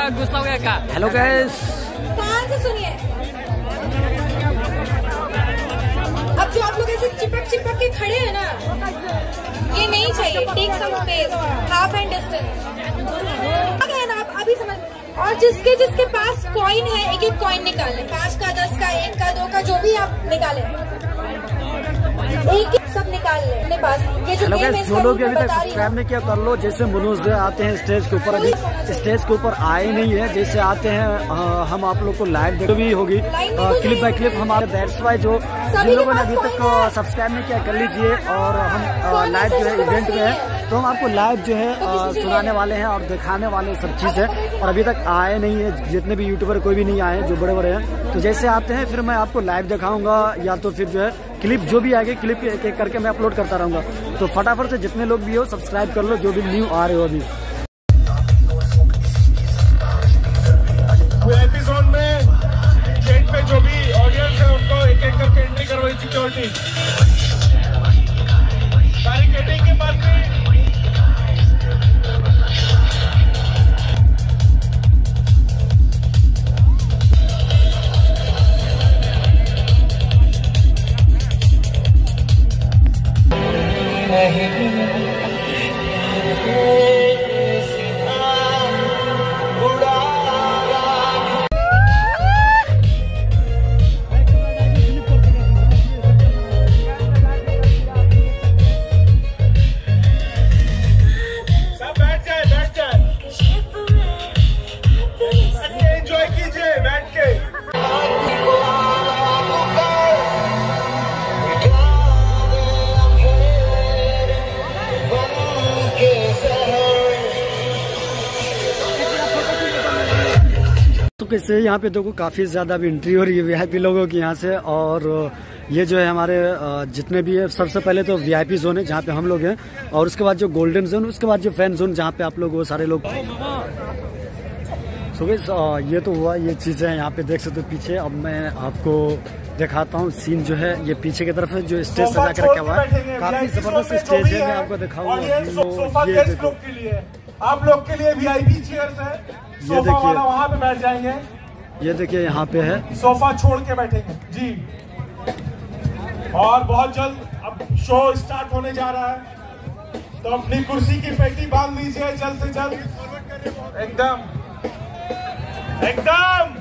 ज़्यादा गुस्सा हो गया क्या? हेलो गैस कान से सुनिए? अब जो आप लोग ऐसे चिपक चिपक के खड़े हैं ना ये नहीं चाहिए। Take some space half and distance आप अभी समझ और जिसके जिसके पास कॉइन है एक एक कॉइन निकालें। पाँच का दस का एक का दो का जो भी आप निकालें। एक एक सब निकाल लें अपने पास। ये जो गेम है लोग भी अभी तक सब्सक्राइब नहीं किया कर लो जैसे मनोज आते हैं स्टेज के ऊपर अभी स्टेज के ऊपर आए नहीं है जैसे आते हैं हम आप लोग को लाइव देखो भी होगी। क्लिप बाय क्लिप हमारे दैट्स वाई जो जिन लोगों ने अभी तक सब्सक्राइब नहीं किया कर लीजिए और हम लाइव जो है इवेंट में है तो हम आपको लाइव जो है सुनाने वाले हैं और दिखाने वाले सब चीज़ है। और अभी तक आए नहीं है, जितने भी यूट्यूबर कोई भी नहीं आए जो बड़े बड़े हैं। तो जैसे आते हैं, फिर मैं आपको लाइव दिखाऊँगा, या तो फिर जो है क्लिप जो भी आएगी क्लिप एक एक करके मैं अपलोड करता रहूँगा। तो फटाफट से जितने लोग भी हो सब्सक्राइब कर लो, जो भी न्यू आ रहे हो अभी। सब तो कैसे यहाँ पे देखो काफ़ी ज़्यादा अभी एंट्री हो रही है वीआईपी लोगों की यहाँ से और ये जो है हमारे जितने भी है सबसे पहले तो वीआईपी जोन है जहाँ पे हम लोग हैं और उसके बाद जो गोल्डन जोन उसके बाद जो फ़ैन जोन जहाँ पे आप लोग वो सारे लोग सो अ, ये तो हुआ ये चीज़ें हैं यहाँ पे देख सकते हो पीछे। अब मैं आपको दिखाता हूँ सीन जो है ये पीछे की तरफ़ है जो स्टेज सजा के रखा हुआ है। काफ़ी ज़बरदस्त स्टेज है मैं आपको दिखाऊँगा। वो देखो लोग के लिए। आप लोग के लिए वीआईपी चेयर्स है। सोफा देखिए। वाला वहाँ पे बैठ जाएँगे। ये देखिए यहाँ पे है। सोफा छोड़ के बैठेंगे। जी। और बहुत जल्द अब शो स्टार्ट होने जा रहा है। तो अपनी कुर्सी की पेटी बाँध लीजिए जल्द से जल्द। एकदम। एकदम।